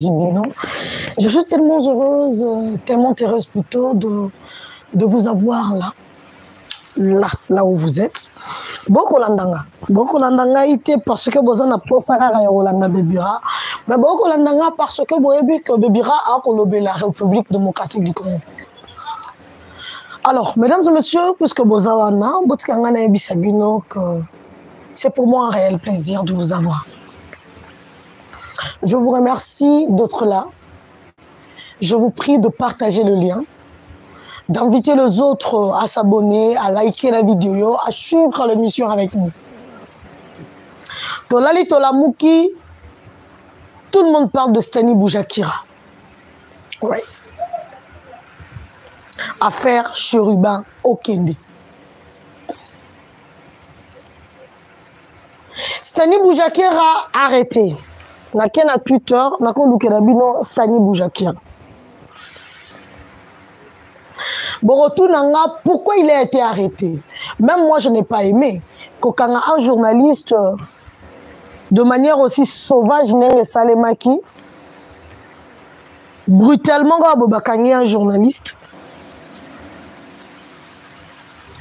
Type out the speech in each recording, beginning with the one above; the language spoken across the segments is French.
Je suis tellement heureuse, tellement heureuse plutôt de, de vous avoir là. Là, là où vous êtes. Beaucoup landanga. Beaucoup landanga ite parce que vous en avez posé à Rolanda Bebira. Mais beaucoup landanga parce que vous avez que Bebira a colobé la République démocratique du Congo. Alors, mesdames et messieurs, puisque vous avez que c'est pour moi un réel plaisir de vous avoir. Je vous remercie d'être là. Je vous prie de partager le lien, d'inviter les autres à s'abonner, à liker la vidéo, à suivre l'émission avec nous. Tolali Tolamouki, tout le monde parle de Stani Boujakira. Oui. Affaire Chérubin Okende. Stani Boujakira arrêté. Nake na twitter nakolukela bino sani boujakir. Borotuna nga pourquoi il a été arrêté? Même moi je n'ai pas aimé kokanga un journaliste de manière aussi sauvage ndenge esalemaki brutalement kaka un journaliste.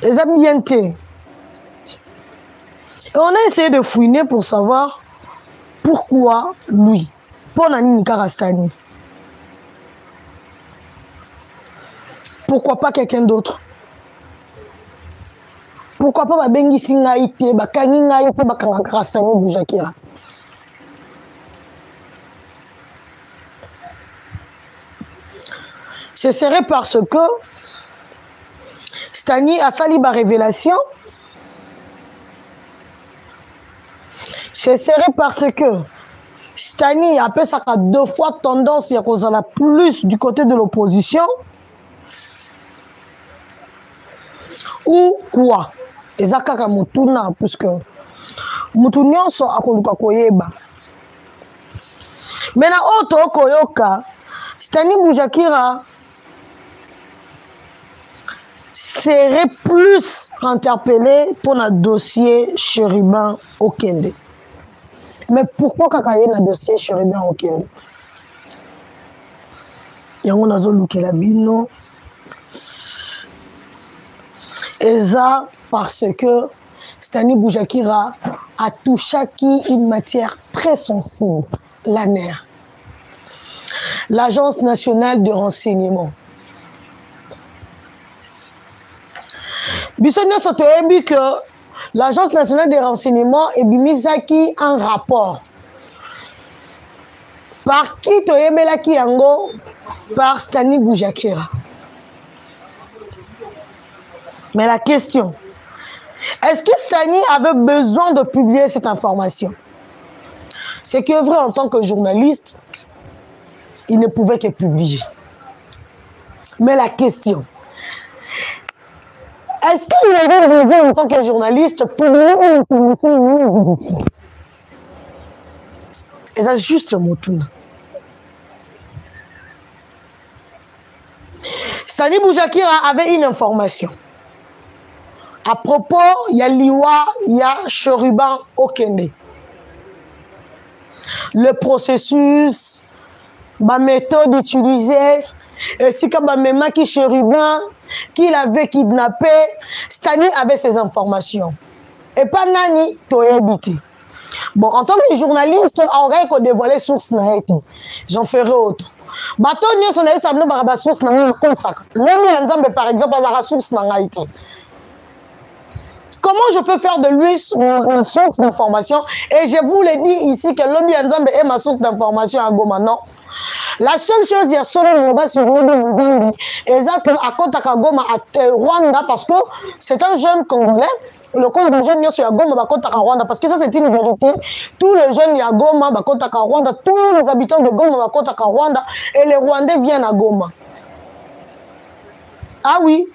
Et on a essayé de fouiner pour savoir pourquoi lui mpo na nini kaka stani pourquoi pas quelqu'un d'autre pourquoi pas babengisi ngai te bakangi ngai te stani ce serait parce que stani asali barévélation ce serait parce que Stani apesaka deux fois tendance ya kozala plus du côté de l'opposition. Ou quoi? Eza kaka motuna puisque motu nyonso akoluka koyeba. Me na oyo tokoyoka stani boujakira serait plus interpellé mpona dossier chérubin okende mais pourquoi kaka ye na dossier chérubin okende? Yango nazolukela bino. Eza parce que stani boujakira atouchaki une matière très sensible l'aner. L'agence nationale de renseignement. Biso nyonso toyebi que l'agence nationale de renseignement ebimisaki un rapport. Par qui toyebelaki par stani boujakira. Mais la question est-ce que stani avait besoin de publier cette information? C'est que vrai en tant que journaliste il ne pouvait que publier. Mais la question est-ce qu'il avait besoin en tant que journaliste publier une Et ça, juste. Stani Boujakira avait une information. À propos, il y a Liwa, il y a Cheriban Okende. Le processus, ma méthode utilisée, esika bamemaki chérubin qu'il avait kidnappé stani avait ces informations. Epa nani toyebi te bon en tant que journaliste aokaki kodévoile source na ye te j'en ferai autre. Bato nyonso nayebisa bino baka basource na ngai nakonsaka lomi ya nzambe par exemple azalaka source na ngai te Comment je peux faire de lui une source d'information? Et je vous l'ai dit ici que Lobby Nzambe est ma source d'information à Goma. Non. La seule chose, il y a solo Loba sur Lobby Nzambe. Exact, à Kotaka Goma, à Rwanda, parce que c'est un jeune Congolais. Le compte des jeunes sur Goma, Bakotaka Rwanda, parce que ça c'est une vérité. Tous les jeunes à Goma, Bakotaka Rwanda, tous les habitants de Goma, Bakotaka Rwanda, et les Rwandais viennent à Goma. Ah oui,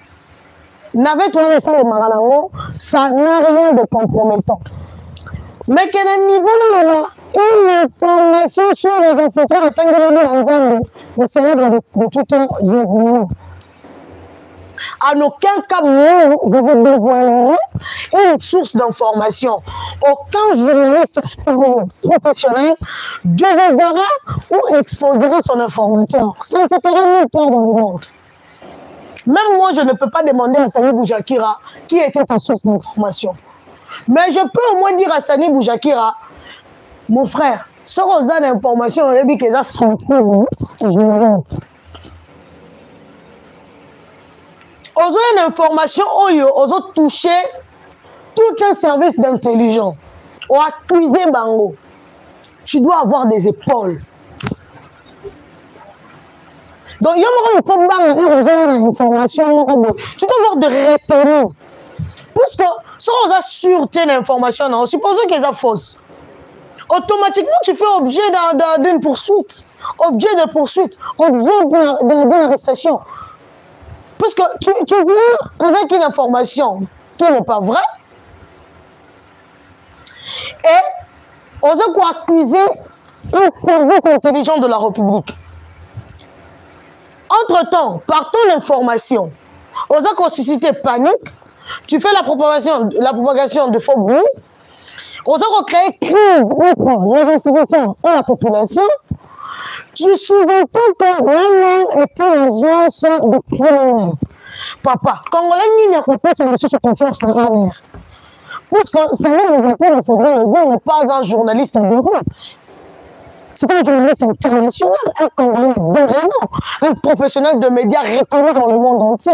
navette wana esalemaka nango ça n'a rien de compromettant mais ke na niveau naloba une information sur les infiltrats atangelemi na nzambe le célèbre de, de tout temps jésus En aucun cas, moi, je vous dévoilerai une source d'information. Aucun journaliste professionnel divulguera ou exposera son information. Ça ne se fera nulle part dans le monde. Même moi, je ne peux pas demander à Sani Boujakira qui était ta source d'information. Mais je peux au moins dire à Sani Boujakira, mon frère, ce rosa d'information, il y a que ça sont ozo une information oyo ozo toucher tout un service d'intelligence. O accusé bango tu dois avoir des épaules. Donc yo moko mpo banga oza na information moko boye tu dois avoir de repérer puisque soki oza sûr te na information na supposons que eza fausse automatiquement tu fais objet d'une poursuite. Objet de poursuite. Objet d'une arrestation. Parce que tu, tu viens avec une information qui n'est pas vraie. Et on quoi accuser un cerveau intelligent de la République. Entre-temps, par ton information, on a susciter panique, tu fais la propagation, la propagation de faux bruits, on entre les institutions et la population, tu sous-entends que l'homme est une agence de criminel. Papa, Congolais n'y a pas sur sur confiance en l'avenir. Parce que c'est vrai, il faudrait le dire, n'est pas un journaliste d'Europe. C'est un journaliste international, un Congolais vraiment, un professionnel de médias reconnu dans le monde entier.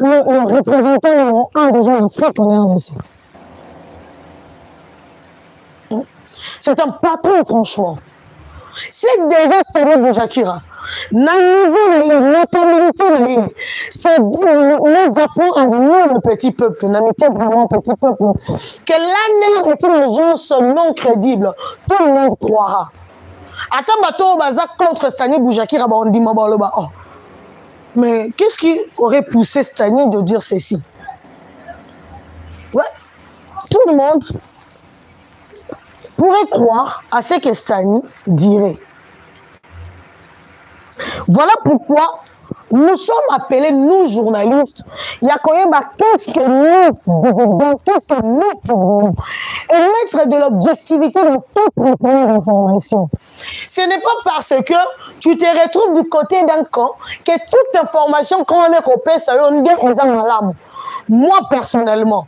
Le, le représentant numéro un déjà en Afrique en RDC. C'est un patron, franchement. C'est déjà Stani Boujakira. Na niveau de notabilité, c'est nous apprenons à nous, le petit peuple, n'amitié vraiment petit peuple, que l'année est une agence non crédible? Tout le monde croira. Attends, bateau, baza contre Stani Boujakira, on dit, bah, oh. Mais qu'est-ce qui aurait poussé Stani de dire ceci? Ouais, tout le monde pourrait croire à ce que Stani dirait. Voilà pourquoi nous sommes appelés, nous journalistes, Yakoyeba, qu'est-ce que nous qu'est-ce que nous pouvons, et mettre de l'objectivité dans toute les d'information. Ce n'est pas parce que tu te retrouves du côté d'un camp que toute information, quand on est coupé, ça qu'ils ont l'âme. Moi, personnellement,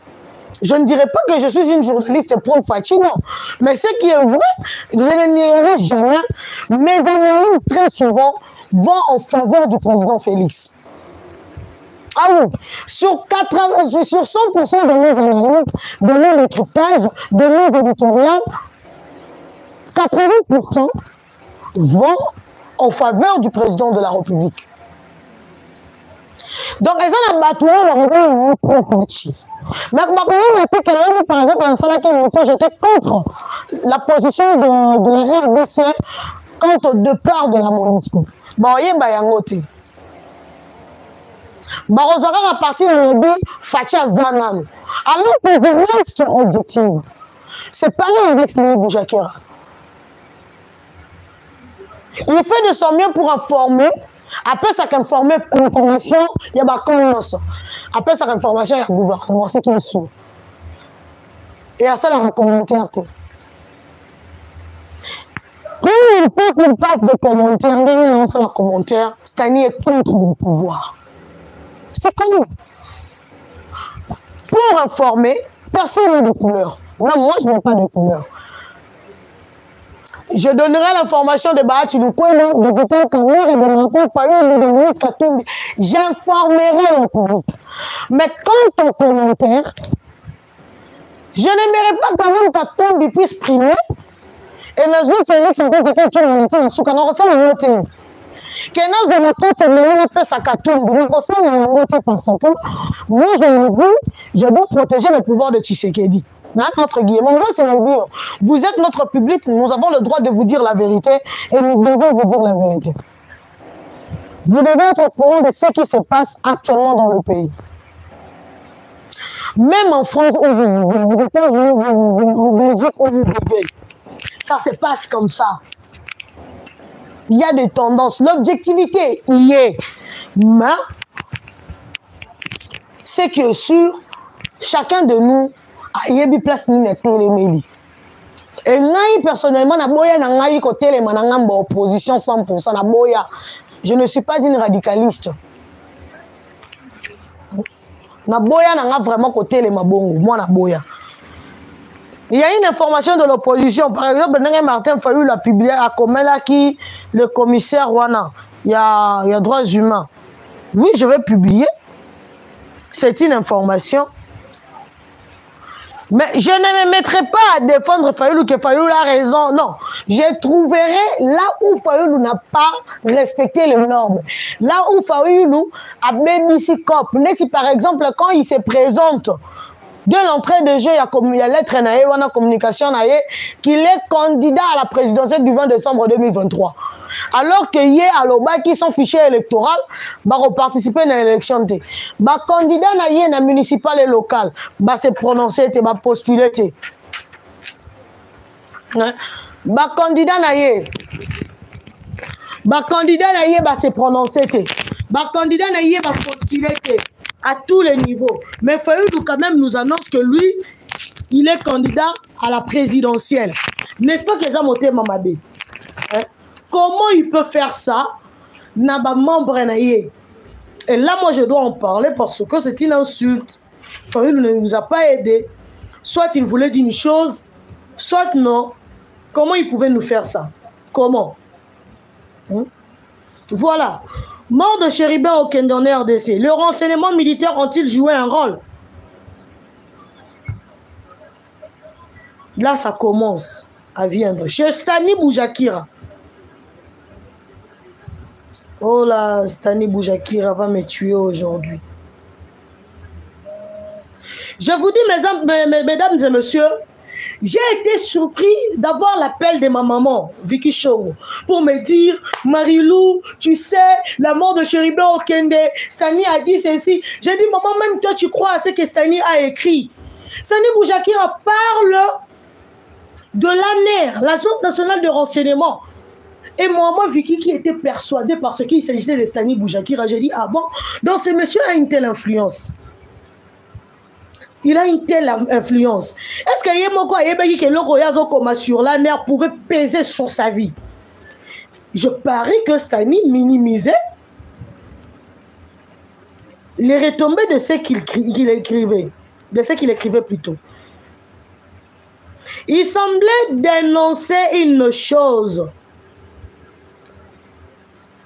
je ne dirais pas que je suis une journaliste pro Fachi, non. Mais ce qui est vrai, je ne nierai jamais. Mes analyses, très souvent, vont en faveur du président Félix. Ah oui, sur, 80, sur 100% de mes analyses, de mes décryptages, de mes éditoriales, 80% vont en faveur du président de la République. Donc, ils ont abattu le pro-Fachi. Mais par exemple, en Salaki j'étais contre la position de, de la RDC quant au départ de la MONUSCO. Baoyemba yango te. Bakozwa kaka parti na lobi faci aza nanu alors que reste objective c'est pareil avec Samy Boujakera il fait de son mieux pour informer apesaka information ya bakamp nyonso apesaka information ya gouvernement est sûr et asalaka commentaire te Peu importe qu'il passe des commentaires, lance la commentaire, Stani est contre le pouvoir. C'est connu. Pour informer, personne n'a de couleur. Non, moi, je n'ai pas de couleur. Je donnerai l'information de Bahati Lukwena, de Vital Kamir et de Marco Fayou de Moïse Katumbi. J'informerai le public. Mais quant aux commentaires, je n'aimerais pas quand même Katumbi puisse primer enazwi felix nkote ke tyo na ntina suka nakosala yango te parce que moi je je dois protéger le pouvoir de Tshisekedi c'est la vie. Vous êtes notre public, nous avons le droit de vous dire la vérité et nous devons vous dire la vérité. Vous devez être au courant de ce qui se passe actuellement dans le pays. Même en France où vous vivez, aux États-Unis où vous vivez, en Belgique où vous ça se passe comme ça. Il y a des tendances. L'objectivité y est. Mais ce qui est sûr chacun de nous ayebi place nini etelemeli e ngai personnellement naboya na ngai kotelema na ngambo opposition 100 naboya je ne suis pas une radicaliste naboya na nga vraiment kotelema bongo mwana boya Il y a une information de l'opposition. Par exemple, Martin Fayou l'a publié à qui le commissaire Wana. Il y a, il y a droits humains. Oui, je vais publier. C'est une information. Mais je ne me mettrai pas à défendre Fayoulou que Fayoulou a raison. Non, je trouverai là où Fayoulou n'a pas respecté les normes. Là où Fayoulou a BBC Cop. Par exemple, quand il se présente dès l'entrée de jeu, il y a lettre na ye, wana communication na ye, qu'il est candidat à la présidentielle du 20 décembre 2023. Alors que yé aloba qui sont fichier électoral, ba participer à l'élection té. Ba candidat na yé na municipal et local, ba se prononcer té, ba postuler té. Ba candidat na yé. Ba candidat na yé ba se prononcer té. Ba candidat na yé ba postuler té. À tous les niveaux. Mais Fayoudou quand même nous annonce que lui, il est candidat à la présidentielle. N'est-ce pas que les hommes Mamabé hein? Comment il peut faire ça? Naba membre Et là, moi, je dois en parler parce que c'est une insulte. Fayoudou ne nous a pas aidés. Soit il voulait dire une chose, soit non. Comment il pouvait nous faire ça? Comment? Hein? Voilà. Mort de Chéribin au Kende en RDC. Le renseignement militaire ont-ils joué un rôle? Là, ça commence à viendre. Chez Stani Boujakira. Oh là, Stani Boujakira va me tuer aujourd'hui. Je vous dis, mesdames et messieurs, j'ai été surpris d'avoir l'appel de ma maman, Vicky Show, pour me dire Marilou, tu sais, la mort de Chéribé Okende, Stani a dit ceci. J'ai dit, maman, même toi, tu crois à ce que Stani a écrit. Stani Boujakira parle de l'ANER, l'Agence nationale de renseignement. Et moi, Vicky, qui était persuadée par ce qu'il s'agissait de Stani Boujakira, j'ai dit, ah bon, donc ce monsieur a une telle influence il a une telle influence. Est-ce que Yemoko Ayebeki que Loko Yazokoma sur la nerf pouvait peser sur sa vie? Je parie que Stani minimisait les retombées de ce qu'il écrivait, de ce qu'il écrivait plutôt. Il semblait dénoncer une chose.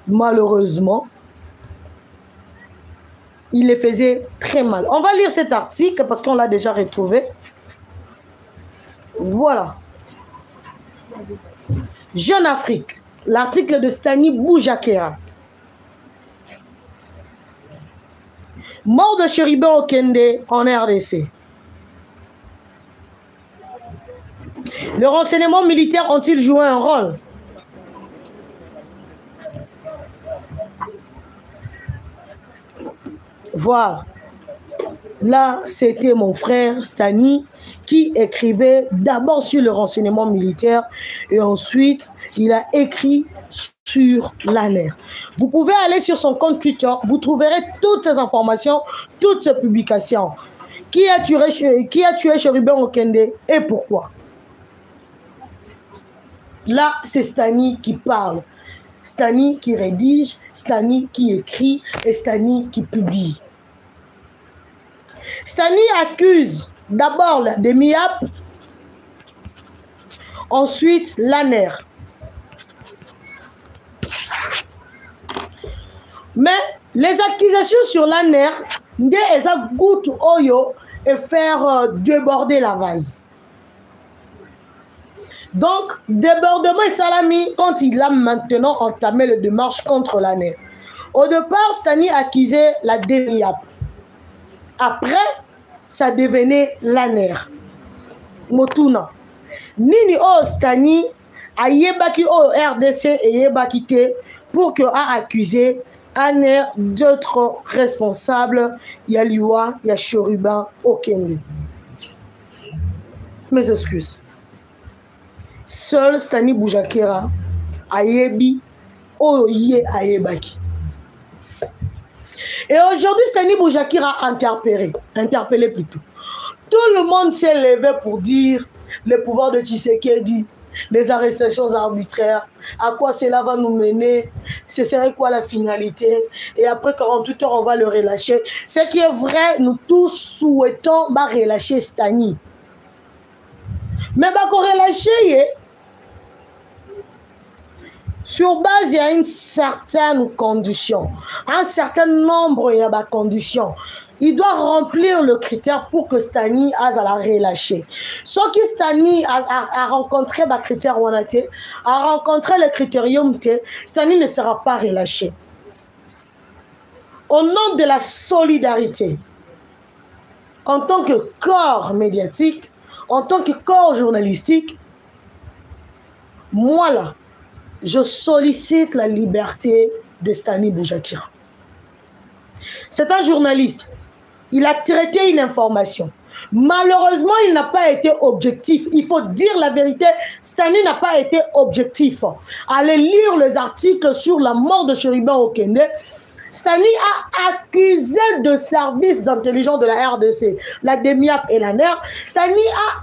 Malheureusement, il les faisait très mal. On va lire cet article parce qu'on l'a déjà retrouvé. Voilà. Jeune Afrique, l'article de Stani Boujakera. Mort de Chéribin Okende en RDC. Le renseignement militaire ont-ils joué un rôle? Voir. Là, c'était mon frère Stani qui écrivait d'abord sur le renseignement militaire et ensuite il a écrit sur l'ANER. Vous pouvez aller sur son compte Twitter, vous trouverez toutes ces informations, toutes ces publications. Qui a tué, qui a tué Chérubin Okende et pourquoi? Là, c'est Stani qui parle. Stani qui rédige, Stani qui écrit et Stani qui publie. Stani accuse d'abord la DEMIAP, ensuite l'ANER. Mais les accusations sur l'ANER, elles goûtent oyo et faire euh, déborder la vase. Donc, débordement et salami quand il a maintenant entamé le démarche contre l'ANER. Au départ, Stani accusait la DEMIAP. Après, ça devenait l'ANER. Motuna. Nini o stani ayebaki o RDC eyebaki te pour que a accusé ANER d'autres responsables Yaliwa, Yashoruba, Okende. Mes excuses. Seul Stani Boujakera ayebi o ye ayebaki. Et aujourd'hui, Stani Boujakir a interpellé, interpellé plutôt. Tout le monde s'est levé pour dire le pouvoir de Tshisekedi, les arrestations arbitraires, à quoi cela va nous mener, ce serait quoi la finalité, et après 48 heures, on va le relâcher. Ce qui est vrai, nous tous souhaitons bah, relâcher Stani. Mais bah, qu'on relâcher, sur base, il y a une certaine condition, un certain nombre de conditions. Il doit remplir le critère pour que Stani a à la relâcher. Ce que Stani a, a, a rencontré le critère a rencontré le critérium Stani ne sera pas relâché. Au nom de la solidarité, en tant que corps médiatique, en tant que corps journalistique, moi là, je sollicite la liberté de Stani Boujakira. C'est un journaliste. Il a traité une information. Malheureusement, il n'a pas été objectif. Il faut dire la vérité. Stani n'a pas été objectif. Allez lire les articles sur la mort de Cheriban Okende. Stani a accusé de services d'intelligence de la RDC, la DEMIAP et la NER. Stani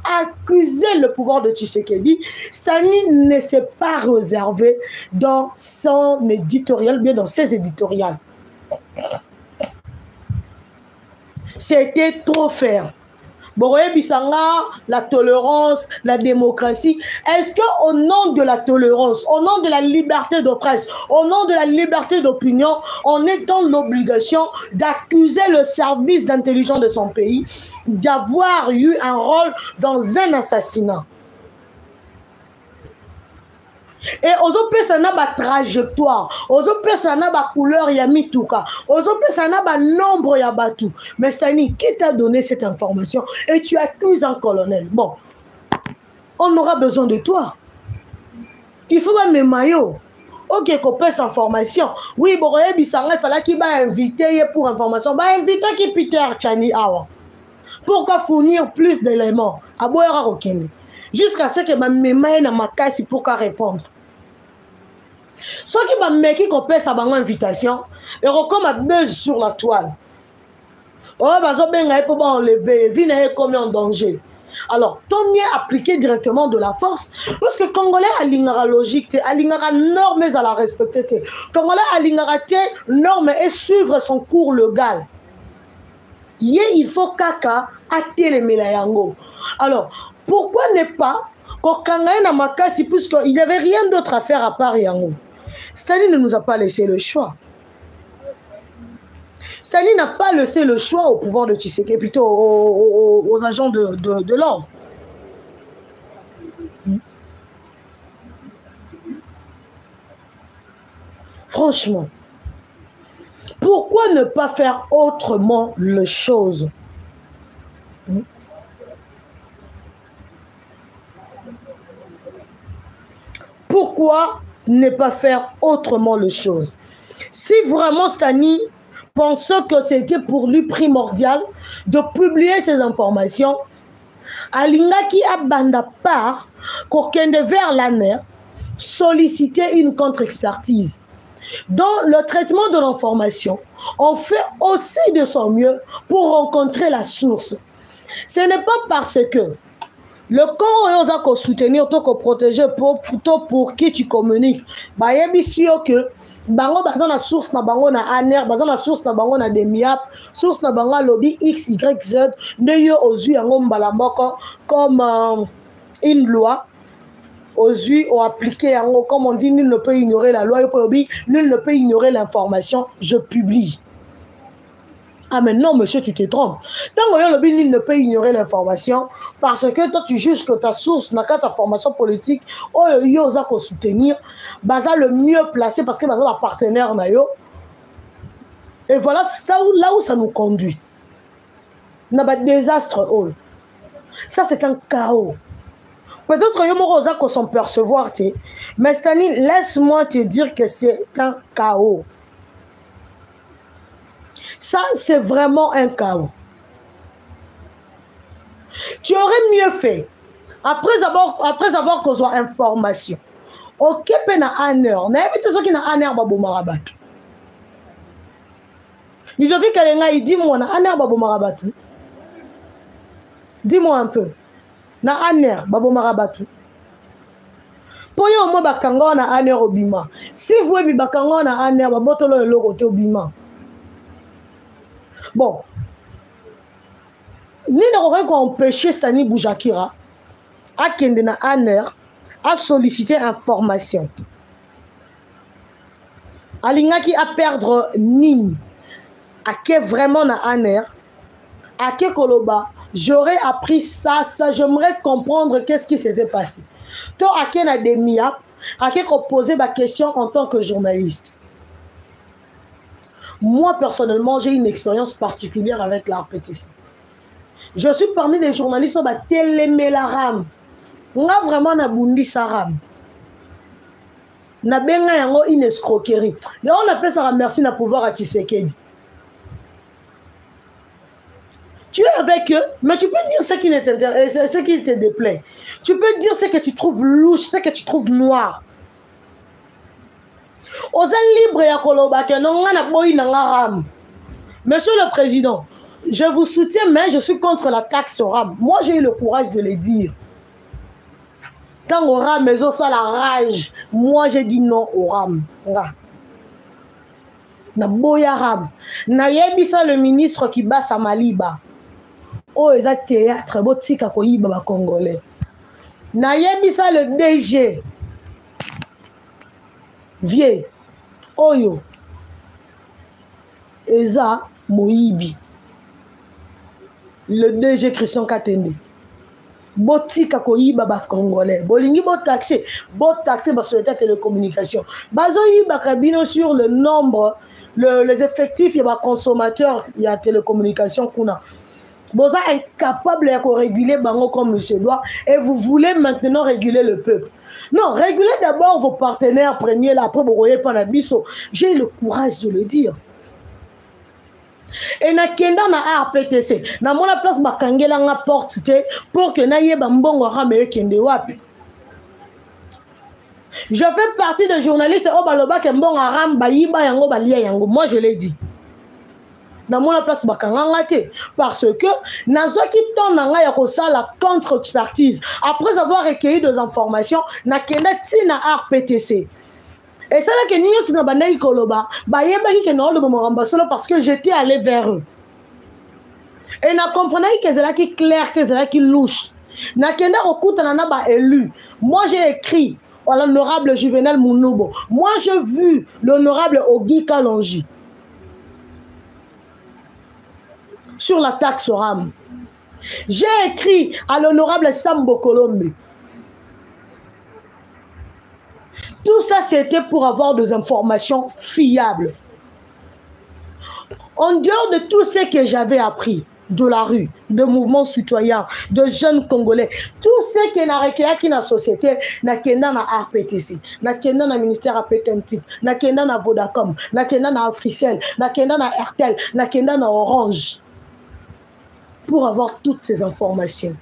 a accusé le pouvoir de Tshisekedi. Stani ne s'est pas réservé dans son éditorial, bien dans ses éditoriales. C'était trop faire. La tolérance, la démocratie. Est-ce que au nom de la tolérance, au nom de la liberté de presse, au nom de la liberté d'opinion, on est dans l'obligation d'accuser le service d'intelligence de son pays d'avoir eu un rôle dans un assassinat? E ozopesa na batrajectoire ozopesa na bacouleur ya mituka ozopesa na banombre ya bato. Mais sani qui t'a donné cette information? Et tu accuses un colonel. Bon on aura besoin de toi. Il faut bamema yo oke kopesa information oui bokoyebisanga efalaki bainvite ye pour information. Bainvitaki peter chani awa pourquoi fournir plus d'éléments? Aboyaka kokende jusqu'à ce que bamema ye na makasi pourquoi répondre soki bameki kopesa bango invitation ekokoma bese sur la toile. Oyo bazobenga ye mpo baenleve ye vi na ye ekomi en danger. Alors tant mieux appliquer directement de la force parce que congolais alingaka logique te alingaka norme ezala respecte te congolais alingaka te norme et suivre son cours légal. Ye il faut kaka atelemela yango alors pourquoi ne pas kokanga ye na makasi puisque il n'y avait rien d'autre à faire à part yango? Staline ne nous a pas laissé le choix. Staline n'a pas laissé le choix au pouvoir de Tshisekedi, plutôt aux, agents de l'ordre. Franchement, pourquoi ne pas faire autrement les choses Pourquoi ne pas faire autrement les choses? Si vraiment Stani pensait que c'était pour lui primordial de publier ces informations, alingaki abanda part kokende vers la mer solliciter une contre-expertise. Dans le traitement de l'information, on fait aussi de son mieux pour rencontrer la source. Ce n'est pas parce que le corps oyo oza kosoutenir to koprotege plutôt pour qui tu communiques. Bayebisi yo ke bango baza na source na bango na aner baza na source na bango na demiap source na bango alobi x y z nde yo ozwi yango mbala moko comme euh, une loi. Ozwi oappliqué yango comme on dit nul ne peut ignorer la loi. Yo mpo olobi nul ne peut ignorer l'information je publie Ah mais non, monsieur, tu te trompes. Tant que le il ne peut ignorer l'information parce que toi, tu juges que ta source n'a qu'à ta formation politique, oh, yo, ça qu'on soutenir, baza le mieux placé parce que baza la partenaire na yo. Et voilà là où, là où ça nous conduit. N'a pas de désastre, oh. Ça, c'est un chaos. Peut-être yo moko oza s'en percevoir, mais Stanley, laisse-moi te dire que c'est un chaos. Ça, c'est vraiment un chaos. Tu aurais mieux fait, après avoir, après avoir kozwa information, okepe na aner, nayebi te soki na aner babomaka bato. ludovic alengai dis-moi na aner babomaka bato dis-moi un peu na aner babomaka bato mpo yo mwa bakanga wana aner obima si vuebi bakanga wana aner babotolo eloko te obima bon. Nini akoki koempêche sani boujakira akende na aner asollicite information? Alingaki aperdre nini. Ake vraiment na aner? Ake koloba? J'aurais appris ça ça j'aimerais comprendre qu'est-ce qui s'était passé. To ake na demiap ake koposer baquestion en tant que journaliste moi personnellement j'ai une expérience particulière avec la je suis parmi les journalistes oyo batelemela ram nga vraiment nabundisa ram nabenga yango une escroquerie. Yango napesaka merci na pouvoir ya tshisekedi. Tu es avec eux, mais tu peux dire ce qui, ce qui te déplaît. Tu peux dire ce que tu trouves louche, ce que tu trouves noir. Oza libre ya koloba ke nonga na boyi na nga ram. Monsieur le président je vous soutiens mais je suis contre la taxe ram. Moi j'ai eu le courage de le dire. Ntango ram ezosala rage moi j'ai dit non au ram. Nga. Naboya ram. Nayebisa le ministre kibasa maliba. Oyo eza théâtre botika koyiba bacongolais nayebisa le dg vie oyo eza moyibi. Le dg christian katende. Botika koyiba bacongolais bolingi botaxe botaxe basociété ya télécommunication. Bazoyibaka bino sur le nombre le, les effectifs ya baconsommateur ya télécommunication kuna. Boza incapable ya koréguler bango comme monsieur doit et vous voulez maintenant réguler le peuple non régulez d'abord vos partenaires premiers là après bokoye mpa na biso j'ai le courage de le dire. E nakenda na rptc namona place bakangelanga porte te pour que nayeba mbongo rame ekende wapi? Je fais partie de journaliste oyo balobaka mbongo aram bayiba yango balia yango. Moi je l'ai dit namona place bakanganga te parce que nazwaki temps na ngai ya kosala contre expertise. Après avoir recueilli des informations nakenda ntina rptc esalaki nyonso na bandaki koloba bayebaki ke naoloba makambo solo parce que j'étais allé vers eux. E na comprenaki ke ezalaki clair te ezalaki louche. Nakenda kokutana na baélu moi j'ai écrit à l'honorable juvenal munubo moi j'ai vu l'honorable ogi kalongi sur la taxe RAM. J'ai écrit à l'honorable Sambo Colombe. Tout ça, c'était pour avoir des informations fiables. En dehors de tout ce que j'avais appris de la rue, de mouvements citoyens, de jeunes Congolais, tout ce que n'a dans la société, n'a kenda na RPTC, n'a na ministère APTNTIC, n'a kenda na Vodacom, n'a kenda na Africell, n'a na n'a kenda na Orange pour avoir toutes ces informations.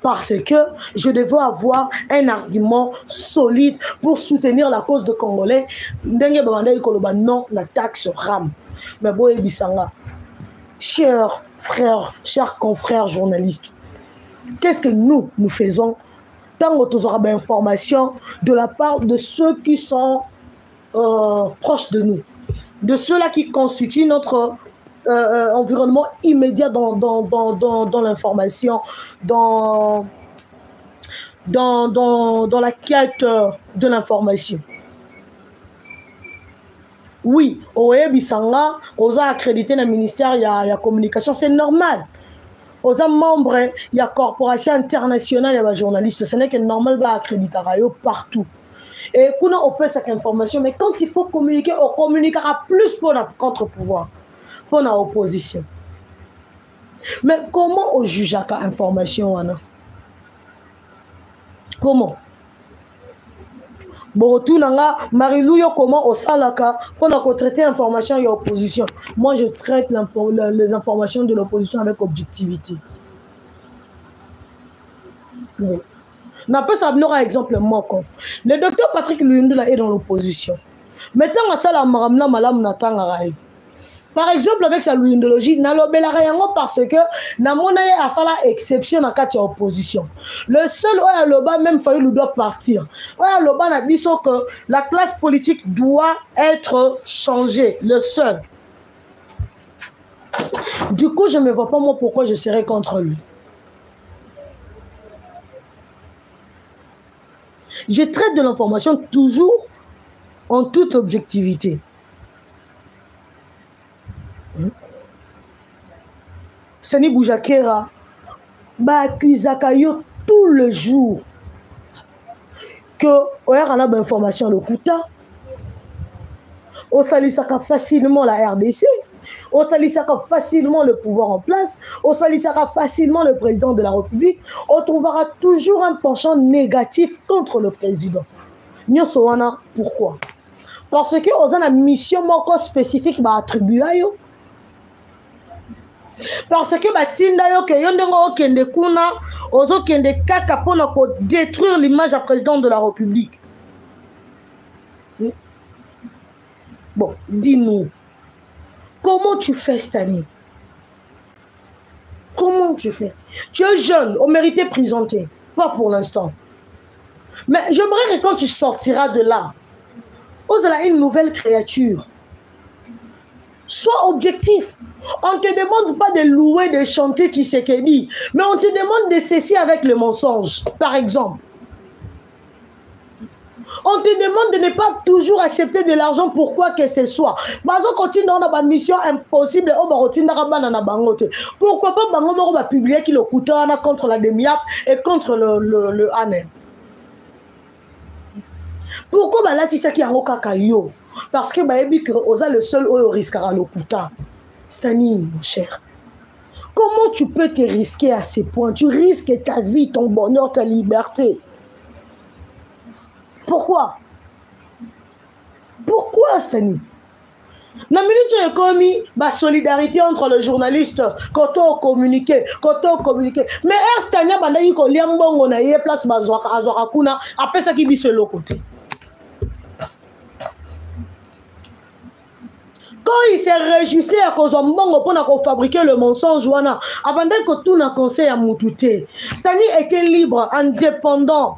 Parce que je devais avoir un argument solide pour soutenir la cause de Congolais. Non la taxe RAM. Mais boye bisanga. Chers frères, chers confrères journalistes, qu'est-ce que nous nous faisons tant que nous aurons information de la part de ceux qui sont euh, proches de nous, de ceux-là qui constituent notre euh, environnement immédiat dans, dans, dans, dans, dans l'information, dans, dans, dans, dans la quête de l'information. Oui, oyebisanga oza accrédité na ministère ya, ya communication, c'est normal. oza membre ya corporation internationale ya bajournaliste ce n'est que normal baaccréditaka yo partout et kuna opesaka information mais quand il faut communiquer ocommuniquera plus mpona contre-pouvoir mpo na opposition. Mais comment ojugeaka information wana comment? Botuna nga marilou yo comment osalaka mpona kotraite information ya opposition? Moi je traite les informations de l'opposition avec objectivité. Oui. napesa binoka exemple moko le docteur patrick luyundula est dans l'opposition. Mais ntango asala makambo na malamu natangaka ye par exemple avec sa luindologie nalobelaka yango parce que namona ye asala exception na kati ya opposition le seul oyo aloba même fayulu doit partir. Oyo aloba na biso que la classe politique doit être changée le seul. Du coup je ne vois pas moi pourquoi je serais contre lui. Je traite de l'information toujours en toute objectivité sani boujakera baakuzaka yo tout le jour ke oyaka na bainformation lokuta. Osalisaka facilement la rdc osalisaka facilement le pouvoir en place osalisaka facilement le président de la république. On trouvera toujours un penchant négatif contre le président. Nyonso wana pourquoi? Parce que oza na mission moko spécifique baattribua yo parce que batinda yo ke yo ndenge okende kuna ozokende kaka mpona kodétruire l'image ya président de la république. Bon dis-nous comment tu fais cette année? Comment tu fais? Tu es jeune on méritait présenter pas pour l'instant. Mais j'aimerais que quand tu sortiras de là ozala une nouvelle créature sois objectif On ne te demande pas de louer, de chanter Tshisekedi, mais on te demande de cesser avec le mensonge, par exemple. On te demande de ne pas toujours accepter de l'argent pour quoi que ce soit. Bazo continue dans la mission impossible. Pourquoi pas bango moko publier qui le contre la demiap et contre le le le. Pourquoi ba latisaki yango kaka? Parce que bayebi que oza le seul oyo risquera le kuta. Stani, mon cher, comment tu peux te risquer à ce point? Tu risques ta vie, ton bonheur, ta liberté. Pourquoi? Pourquoi, Stani? Na minute oyo ekomi basolidarité entre le journaliste koto ocommuniqué koto ocommuniqué mais er stani abandaki kolia mbongo na ye place bazwaka azwaka kuna apesaki biso eloko te quand il se réjouissait ya kozwa mbongo mpona kofabrike le mensonge wana abandaki kotuna conseil ya mutu te stani était libre indépendant.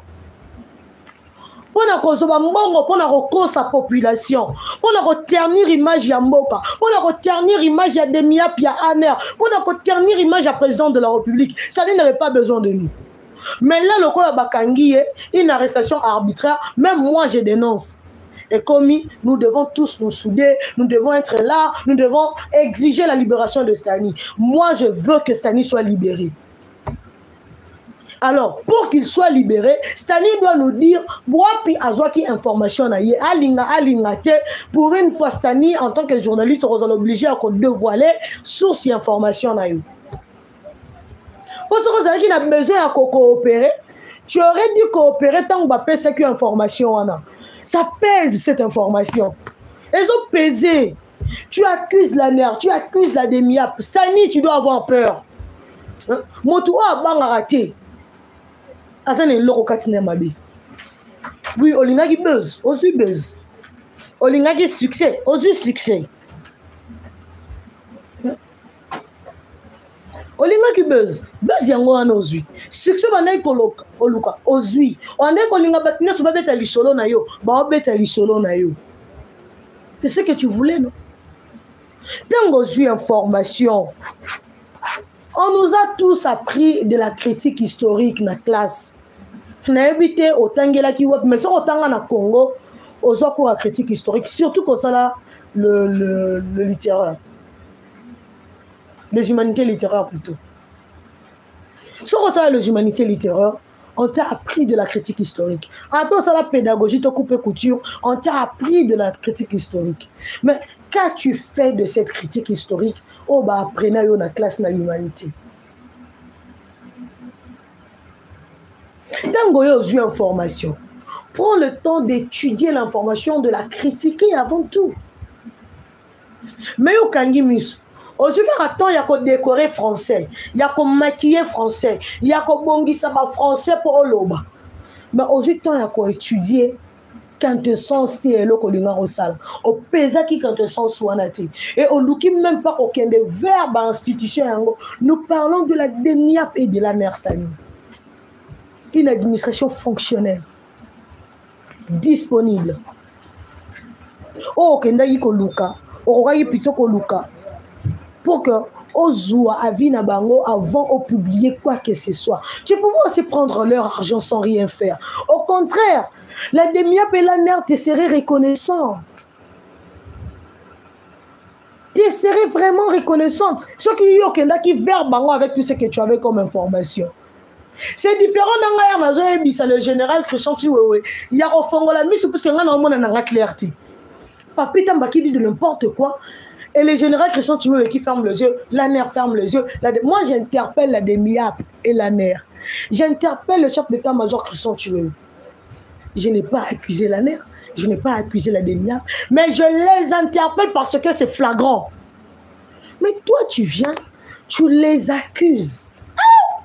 Mpona kozwa mbongo mpona kokosa population mpona koternir image ya mboka mpona koternir image ya demiap ya aner mpona koternir image ya président de la république stani n'avait pas besoin de nous. Mais là lokola bakangi ye une arrestation arbitraire même moi je dénonce est commis, nous devons tous nous souder, nous devons être là, nous devons exiger la libération de Stani. Moi, je veux que Stani soit libéré. Alors, pour qu'il soit libéré, Stani doit nous dire, information alinga alinga pour une fois Stani, en tant que journaliste, on est obligé à dévoiler source information yo. Parce que qui a besoin de coopérer, tu aurais dû coopérer tant que tu as information. Ça pèse cette information. Elles ont pesé. Tu accuses la nerf, tu accuses la demi-ap. Sani, tu dois avoir peur. Moto a banga raté. Azane loko katine mabe. Oui, olingaki buzz, osu buzz. Olingaki succès, osu succès. Olingaki buzz. Buzz yango wana ozwi. Succès bandaki koluka ozwi. Ondaki kolinga bato nyonso babeta lisolo na yo baobeta lisolo na yo. C'est ce que tu voulais non? Ntango ozwi information on nous a tous appris de la critique historique na classe. Nayebi te otangelaki wapi mais soki otanga na congo ozwa cours ya critique historique surtout kosala le, le, le littéraire les humanités littéraires plutôt. Sur ça, les humanités littéraires, on t'a appris de la critique historique. Attends, ça la pédagogie, te coupe couture, on t'a appris de la critique historique. Mais qu'as-tu fait de cette critique historique? Oh, bah, apprenez à la classe de l'humanité. Que vous information, prends le temps d'étudier l'information, de la critiquer avant tout. Mais au Kangimis, ozwi kaka temps ya kodécore français ya komakille français ya kobongisa bafrançais mpo oloba. Mais ozwi temps ya koétudie quintessence te eloko olinga kosala opesaki quintessence wana te et oluki même pas kokende vers bainstitution yango nous parlons de la deniap et de la nerstani une administration fonctionnelle. Disponible. Oyo okendaki koluka okokaki plutôt koluka pour que ozwa avis na bango avant de publier quoi que ce soit. Tu peux aussi prendre leur argent sans rien faire. Au contraire, la demi-app et la mère te seraient reconnaissante. Tu serais vraiment reconnaissante. Ce qui a qui bango avec tout ce que tu avais comme information. C'est différent dans la le général Christian Chiwewe. Il y a au fond la mise parce que là, on a une clarté. Papi Tambaki dit de n'importe quoi. Et le général Christian Tumoué qui ferme les yeux, la NER ferme les yeux. Moi, j'interpelle la DEMIAP et la NER. J'interpelle le chef d'état-major Christian Tumoué. Je n'ai pas accusé la NER, je n'ai pas accusé la DEMIAP, mais je les interpelle parce que c'est flagrant. Mais toi, tu viens, tu les accuses. Ah!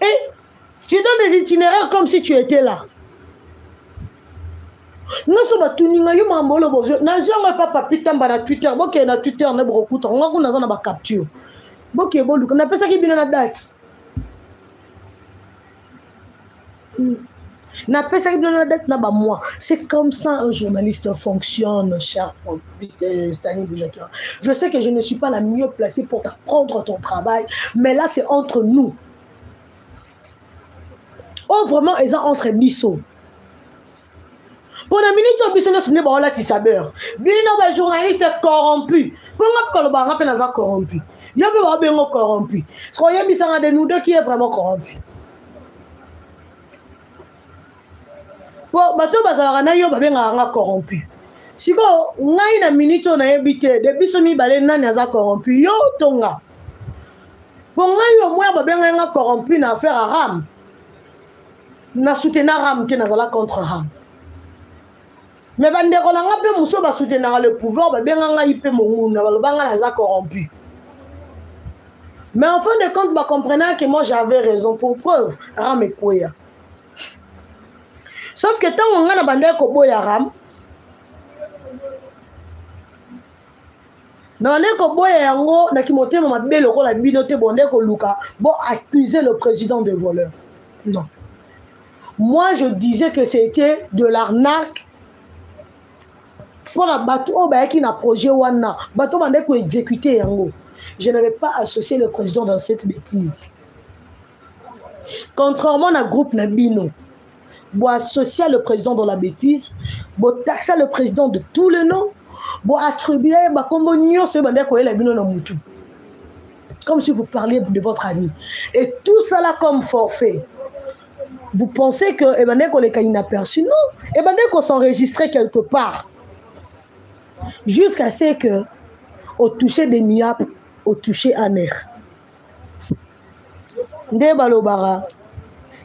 Et tu donnes des itinéraires comme si tu étais là. Nyonso batuninga yo makambo olo bozwi nazwyango epa papi tamba na twitter. Bokee na twitter nde bokokuta ngo kuna naza na bacapture bokee boluka napesaki bino na date. Hmm. napesaki bino na date na bamois c'est comme ça un journaliste fonctionne cher Stanley Boujakir je sais que je ne suis pas la mieux placée pour t'apprendre ton travail mais là c'est entre nous. Oh vraiment eza entre biso mpona miniti oyo biso nyonso nde baolatisa beurre bino bajournaliste corrompu. Mpo nga mpe koloba nga mpe naza corrompu. Yo mpe baobengo corrompu. Soki oyebisanga de nous deux qui est vraiment corrompu. Po bato bazalaka na yo babengaka nga corrompu. Sikoyo ngai na miniti oyo nayebi te de biso mibale nani aza corrompu yo to nga mpo ngai yo moya babengai nga corrompu na affaire ya ram na soutenir ram te nazala contre ram me bandeko na nga mpe mosusu basoutenaka le pouvoir babenga ngai mpe monguna baloba corrompu. Mais en fin de compte bacomprenant que moi j'avais raison pour preuve ram ekweya sauf que ntango ngai na bandaki koboya ram na bandeki koboya yango naki motema mabe lokola bino te bonde koluka bo accuser le président de voleur non. Moi je disais que c'était de l'arnaque oyo bayaki na projet yango je n'avais pas associé le président dans cette bêtise. Contrairement na groupe na bino boassocia le président dans la bêtise botaxa le président de tous les noms boattribue bakombo nyonso oyo bino na comme si vous parliez de votre ami. Et tout là comme forfait. Vous pensez que ebandeki koleka inaperçu non. Ebandeki kosenregistrer quelque part jusqu'à ce que au toucher des miap au toucher amer. Nde balobaka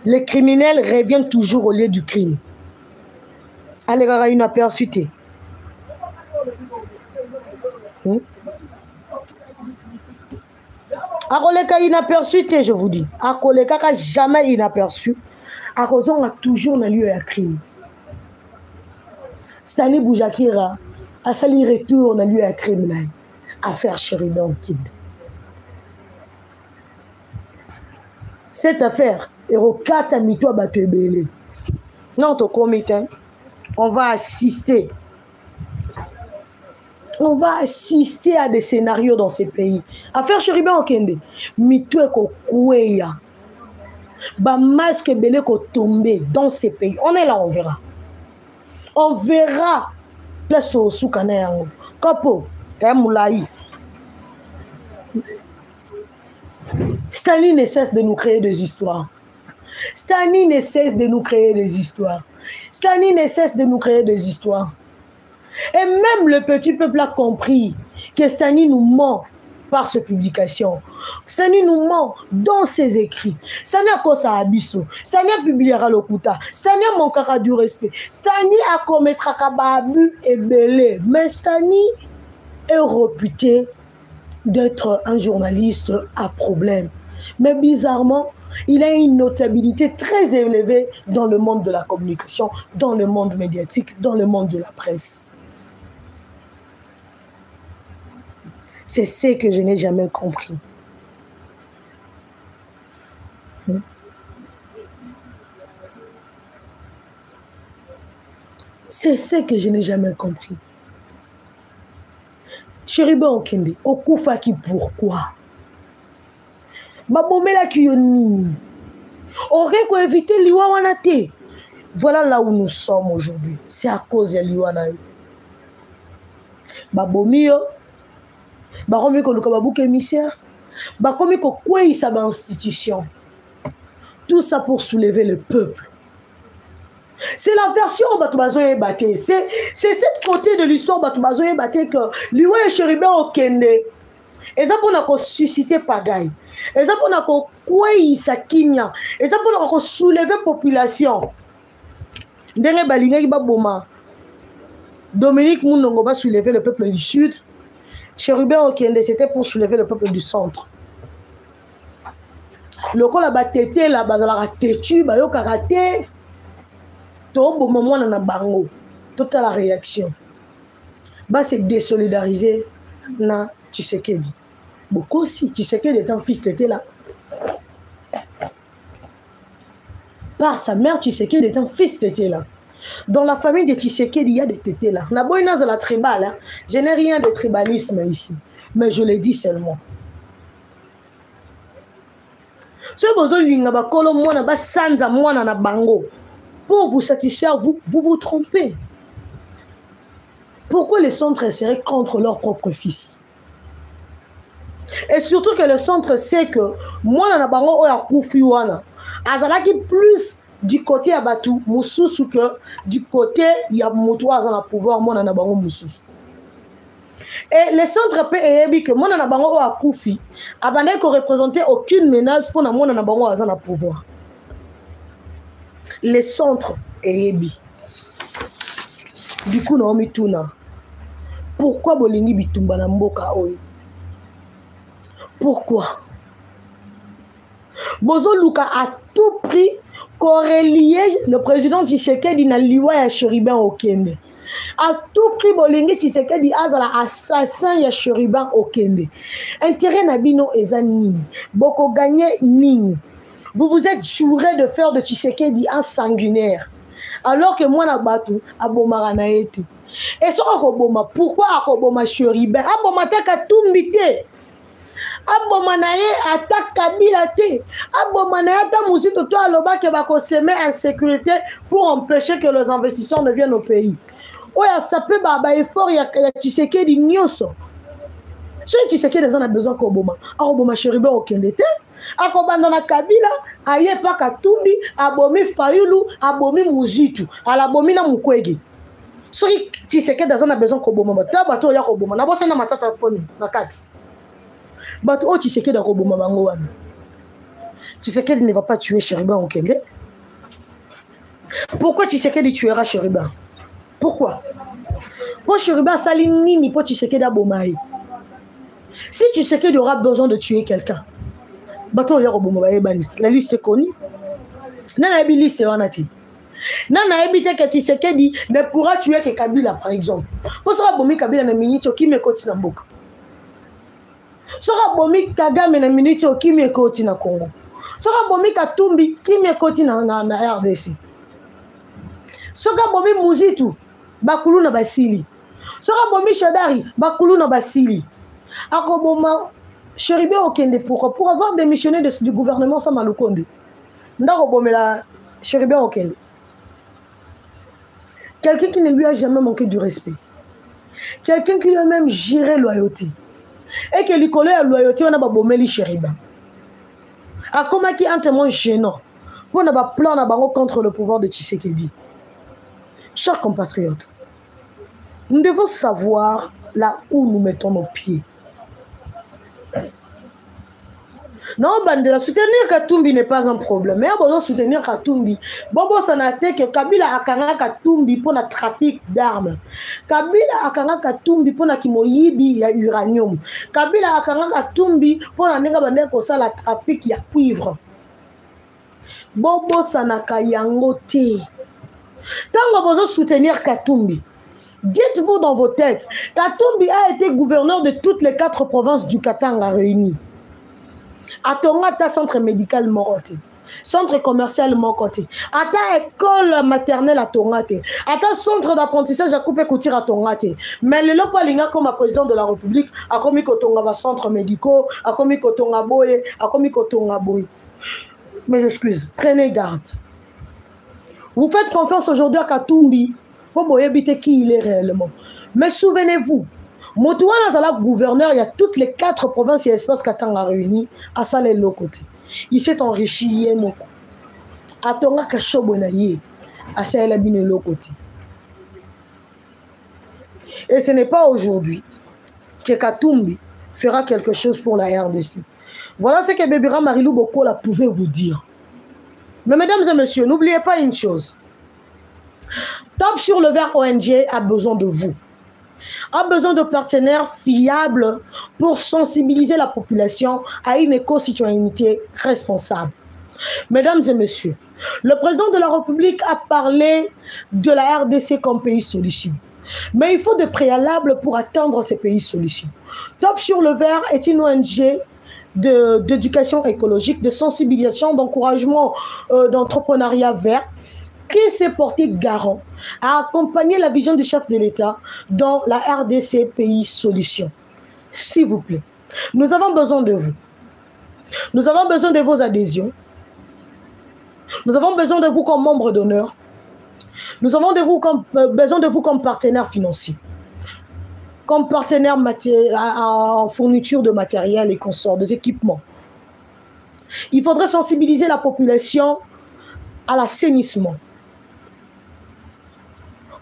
les criminels reviennent toujours au lieu du crime. Alekaka inaperçu te hmm? akoleka inaperçu je vous dis. Akolekaka jamais inaperçu akozonga toujours na lieu ya crime stani boujakira asali retour na lieu ya crime na affaire chéribin kid. Cette affaire mito ya bato ebele non tokomi te on va assister. On va assister à des scénarios dans ces pays. Affaire chéribin okende mito ekokweya bamasque ebele ekotombe dans ces pays. On est là on verra. On verra place tosuka na yango kapo ya molai Stanley ne cesse de nous créer des histoires. Stanley ne cesse de nous créer des histoires. Stanley ne cesse de nous créer des histoires. Et même le petit peuple a compris que Stanley nous ment par ses publications. Sani nous ment dans ses écrits. A kosa abiso. Sani a publiera lokuta. A manquera du respect. A commettra kababu et belé. Mais Sani est réputé d'être un journaliste à problème. Mais bizarrement, il a une notabilité très élevée dans le monde de la communication, dans le monde médiatique, dans le monde de la presse. C'est ce que je n'ai jamais compris. Hmm. C'est ce que je n'ai jamais compris. Chériba Okende, okufaki pourquoi? Babomelaki yo nini oke koinvite liwa wana te voilà là où nous sommes aujourd'hui c'est à cause ya liwa na yo babomi yo bakomi koluka babuka émissaire bakomi kokweyisa bainstitution tout ça pour soulever le peuple. C'est la version bato bazoyeba te. C'est cette côté de l'histoire bato bazoyeba te que liwa ya chéribin okende eza mpona kosuscite pagaille. Eza mpona kokweyisa kimia eza mpona kosouleve population. Ndenge balingaki baboma. Dominique munongo basouleve le peuple du sud chérubin okende c'était pour soulever le peuple du centre. Lokola batetela bazalaka tetu bayokaka te toboma mwana na bango totala réaction. Base désolidariser na tshisekedi. Bokosi tshisekedi est un fils tetela par sa mère tshisekedi est un fils tetela dans la famille de tshisekedi il y a des tetela naboyi nazala tribal hein? je n'ai rien de tribalisme ici mais je le dis seulement. Bozolinga bakolo mwana basanza mwana na bango. Pour vous satisfaire vous vous, vous trompez. Pourquoi les centres seraient contre leur propre fils? Et surtout que le centre sait que plus du côté ya bato mosusu que du côté ya moto oyo aza na pouvoir mwana na bango mosusu. Et le centre mpe eyebi ke mwana na bango oyo akufi abandaki koreprésente aucune menace mpona mwana na bango oyo aza na pouvoir. Le centre eyebi. Du coup naomituna pourquoi bolingi bitumba na mboka oyo? Pourquoi? Bozoluka à tout prix korelie le président tshisekedi na liwa ya chéribin okende. À tout prix bolingi tshisekedi azala assassin ya chéribin okende. Intérêt na bino eza nini? Bokoganye nini? Vous vous êtes juré de faire de tshisekedi un sanguinaire. Alors que mwana bato abomaka na ye te e soki akoboma pourquoi akoboma chéribin? Aboma te katumbi te aboma na ye ata kabila te. Aboma na ye ata mosito to alobaki bakoseme insécurité pour empêcher que les investisseurs ne viennent au pays. Oyo asape baeffort ya tshisekedi nyonso. Soki tshisekedi aza na besoin koboma akoboma chéribin okende te. Akobanda na kabila aye mpa katumbi abomi fayulu abomi muzitu alabomi na mukwege. Soki tshisekedi aza na besoin koboma ta bato oya koboma. Nabosana matata poni na kati bato oyo tshisekedi akoboma bango wana. Tshisekedi ne va pas tuer chéribin okende. Pourquoi tshisekedi tuera chéribin pourquoi? Mpo chéribin asali nini mpo tshisekedi aboma ye? Si tshisekedi aura besoin de tuer quelqu'un bato oyo ya koboma bayebani la liste est connue. Na nayebi liste wana te. Na nayebi te ke tshisekedi ne pourra tuer ke kabila par exemple. Mpo soki abomi kabila na miniti okimi ekoti na mboka soki abomi kagame na miniti okimi ekoti na congo soki abomi katumbi kimi ekoti na, na, na rdc soki abomi muzitu bakulu na basili. Soki abomi shadari bakulu na basili. Akoboma chéribin okende pourquoi pour avoir démissionné de, du gouvernement sama lukonde. Ndakobomela chéribin okende. Quelqu'un qui ne lui a jamais manqué du respect. Quelqu'un qui lui a même géré loyauté et que likolo ya loyauté wana babomeli chéribin akomaki un témoin gênant. Mpona baplan na bango contre le pouvoir de tshisekedi. Chers compatriotes nous devons savoir là où nous mettons nos pieds non bandela soutenir katumbi n'est pas un problème. Mais bozo soutenir katumbi. Bobosana te ke kabila akanga katumbi mpona trafic d'armes. Kabila akanga katumbi mpona kimoyibi ya uranium. Kabila akanga katumbi mpona ndenge bandeki kosala trafic ya cuivre. Bobosanaka yango te ntango bozosoutenir katumbi dites-vous dans vos têtes katumbi a été gouverneur de toutes les quatre provinces du katanga réunies atonga ata centre médical moko te centre commercial moko te ata école maternelle atonga te ata centre d'apprentissage akupe couture atonga te mais lelo mpo alinga koma président de la république akomi kotonga bacentre médicaux akomi kotonga boye akomi kotonga boye. Mais excuse prenez garde. Vous faites confiance aujourd'hui à katumbi. Mpo boyebi te qui il est réellement. Mais souvenez-vous moto wana azala gouverneur ya toutes les quatre provinces ya espace katanga réuni asala eloko te il s'est enrichi ye moko. Atongaka shobwe na ye asalela bino eloko te et ce n'est pas aujourd'hui que katumbi fera quelque chose pour la rdc voilà ce que bébira marilou bokola pouvait vous dire. Mais mesdames et messieurs n'oubliez pas une chose. Top sur le verre ONG a besoin de vous a besoin de partenaires fiables pour sensibiliser la population à une éco-citoyenneté responsable. Mesdames et messieurs, le président de la République a parlé de la RDC comme pays solution. Mais il faut de préalables pour atteindre ces pays solutions. Top sur le verre est une ONG d'éducation écologique, de sensibilisation, d'encouragement euh, d'entrepreneuriat vert qui s'est porté garant? À accompagner la vision du chef de l'État dans la RDC Pays Solutions. S'il vous plaît, nous avons besoin de vous. Nous avons besoin de vos adhésions. Nous avons besoin de vous comme membre d'honneur. Nous avons de vous comme, euh, besoin de vous comme partenaire financier, comme partenaire en fourniture de matériel et consorts, des équipements. Il faudrait sensibiliser la population à l'assainissement,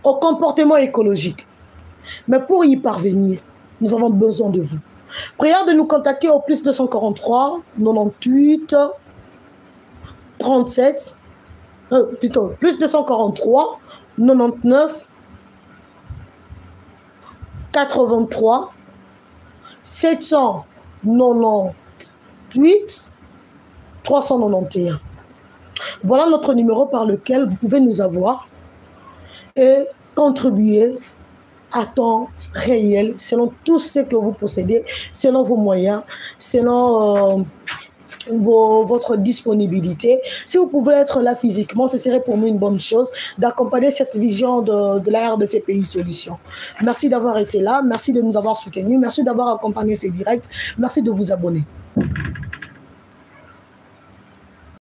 au comportement écologique. Mais pour y parvenir, nous avons besoin de vous. Prière de nous contacter au plus 243 98 37 euh, plutôt plus 243 99 83 798 391. Voilà notre numéro par lequel vous pouvez nous avoir et contribuer à temps réel selon tout ce que vous possédez, selon vos moyens, selon euh, vos, votre disponibilité. Si vous pouvez être là physiquement, ce serait pour nous une bonne chose d'accompagner cette vision de, de l'ère de ces pays solutions. Merci d'avoir été là, merci de nous avoir soutenus, merci d'avoir accompagné ces directs, merci de vous abonner.